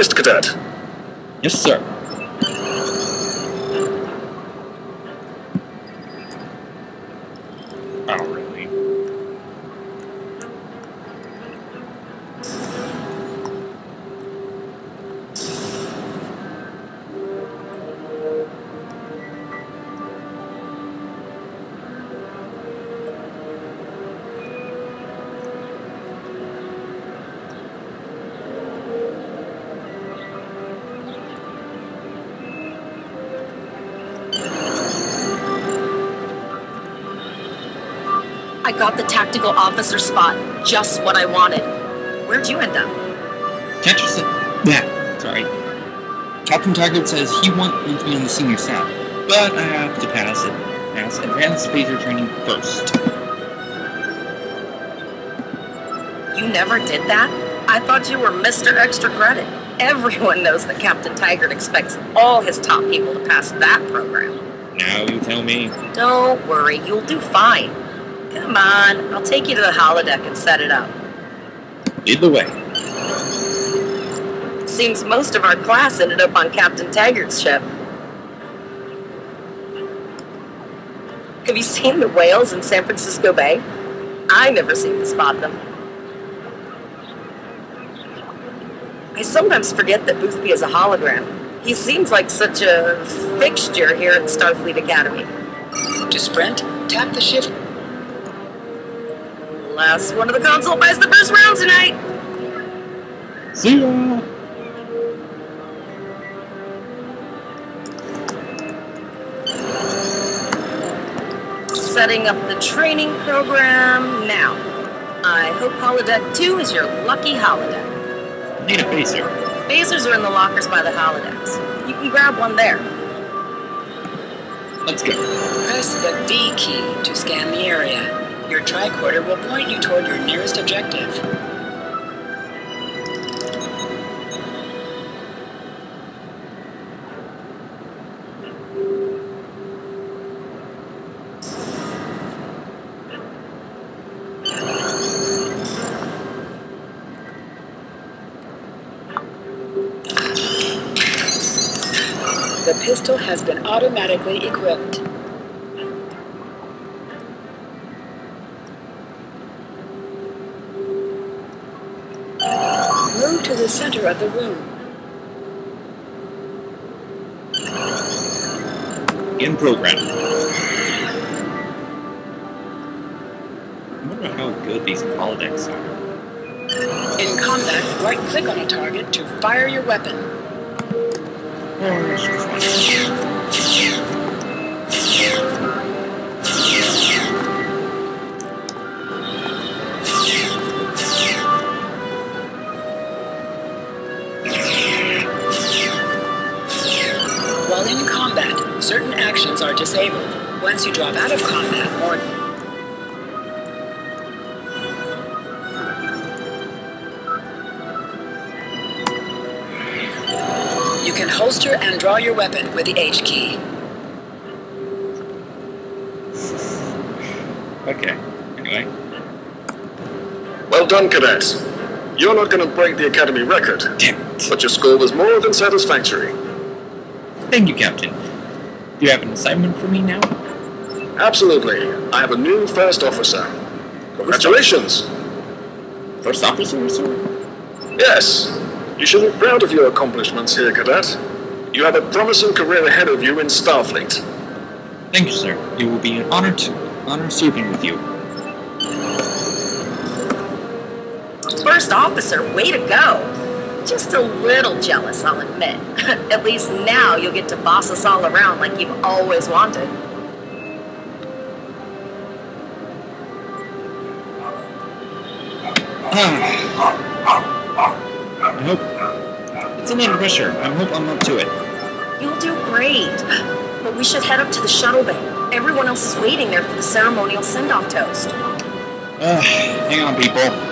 Dismissed, Cadet. Yes, sir. I got the tactical officer spot. Just what I wanted. Where'd you end up? Catcher said. Yeah, sorry. Captain Taggart says he wants me on the senior staff, but I have to pass it. Pass advanced phaser training first. You never did that? I thought you were Mr. Extra Credit. Everyone knows that Captain Taggart expects all his top people to pass that program. Now you tell me. Don't worry, you'll do fine. Come on, I'll take you to the holodeck and set it up. Lead the way. Seems most of our class ended up on Captain Taggart's ship. Have you seen the whales in San Francisco Bay? I never seem to spot them. I sometimes forget that Boothby is a hologram. He seems like such a fixture here at Starfleet Academy. To sprint, tap the shift. Last one of the console buys the first round tonight. See ya! Setting up the training program now. I hope Holodeck 2 is your lucky holodeck. Need a phaser. Phasers are in the lockers by the holodecks. You can grab one there. Let's go. Press the V key to scan the area. Your tricorder will point you toward your nearest objective. The pistol has been automatically equipped. Move to the center of the room. In program. I wonder how good these holodecks are. In combat, right click on a target to fire your weapon. Oh, While certain actions are disabled. Once you drop out of combat, more You can holster and draw your weapon with the H key. Okay. Anyway. Well done, cadets. You're not going to break the Academy record, Damn it. but your score was more than satisfactory. Thank you, Captain. Do you have an assignment for me now? Absolutely. I have a new first officer. Congratulations. First officer, sir? Yes, you should be proud of your accomplishments here, cadet. You have a promising career ahead of you in Starfleet. Thank you, sir. It will be an honor to honor serving with you. First officer, way to go. Just a little jealous, I'll admit. At least now you'll get to boss us all around like you've always wanted. I hope it's a little pressure. I hope I'm up to it. You'll do great. But we should head up to the shuttle bay. Everyone else is waiting there for the ceremonial send-off toast. Uh, hang on, people.